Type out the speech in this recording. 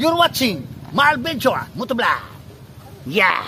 You're watching Mal Ventura Motovlog. Yeah!